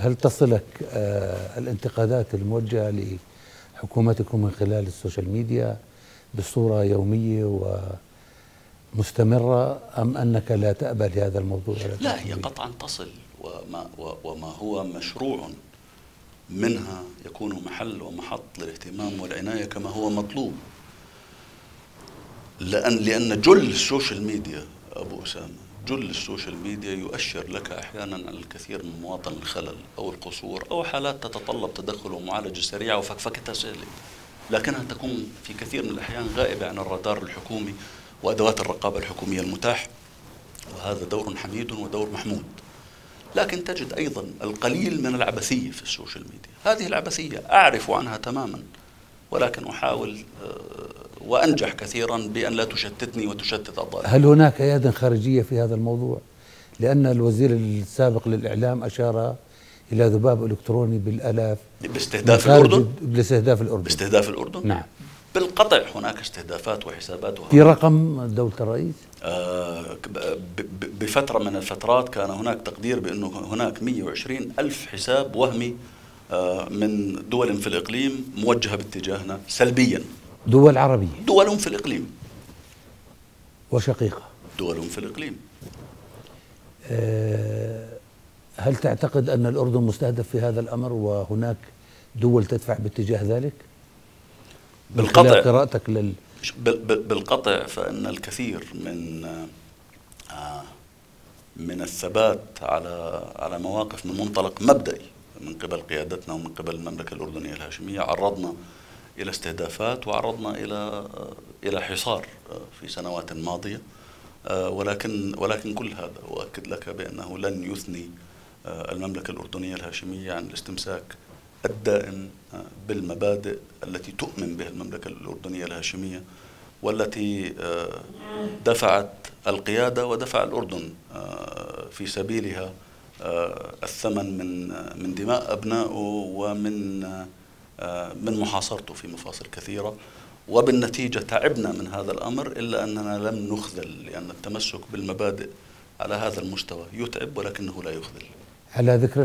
هل تصلك آه، الانتقادات الموجهة لحكومتكم من خلال السوشيال ميديا بصورة يومية ومستمرة أم أنك لا تأبى لهذا الموضوع؟ لا هي قطعا تصل وما, وما هو مشروع منها يكون محل ومحط للاهتمام والعناية كما هو مطلوب. لأن لأن جل السوشيال ميديا أبو أسامة جل السوشيال ميديا يؤشر لك أحيانا الكثير من مواطن الخلل أو القصور أو حالات تتطلب تدخل ومعالجة سريعة وفكفكة سهلة لكنها تكون في كثير من الأحيان غائبة عن الرادار الحكومي وأدوات الرقابة الحكومية المتاح. وهذا دور حميد ودور محمود. لكن تجد أيضا القليل من العبثية في السوشيال ميديا. هذه العبثية أعرف عنها تماما ولكن أحاول آه، وأنجح كثيرا بأن لا تشتتني وتشتت الضالين هل هناك أياد خارجية في هذا الموضوع؟ لأن الوزير السابق للإعلام أشار إلى ذباب إلكتروني بالآلاف باستهداف الأردن؟ باستهداف الأردن باستهداف الأردن؟ نعم بالقطع هناك استهدافات وحسابات في رقم دولة الرئيس؟ آه بفترة من الفترات كان هناك تقدير بأنه هناك 120 ألف حساب وهمي آه من دول في الإقليم موجهة باتجاهنا سلبيا دول عربية. دول في الإقليم. وشقيقة. دول في الإقليم. أه هل تعتقد أن الأردن مستهدف في هذا الأمر وهناك دول تدفع باتجاه ذلك؟ بالقطع. قراءتك لل بالقطع فإن الكثير من آه من الثبات على على مواقف من منطلق مبدئي من قبل قيادتنا ومن قبل المملكة الأردنية الهاشمية عرضنا إلى استهدافات وعرضنا إلى إلى حصار في سنوات ماضية. ولكن ولكن كل هذا أؤكد لك بأنه لن يثني المملكة الأردنية الهاشمية عن الاستمساك الدائم بالمبادئ التي تؤمن بها المملكة الأردنية الهاشمية والتي دفعت القيادة ودفع الأردن في سبيلها الثمن من من دماء أبنائه ومن من محاصرته في مفاصل كثيرة وبالنتيجة تعبنا من هذا الأمر إلا أننا لم نخذل لأن التمسك بالمبادئ على هذا المستوى يتعب ولكنه لا يخذل. على ذكر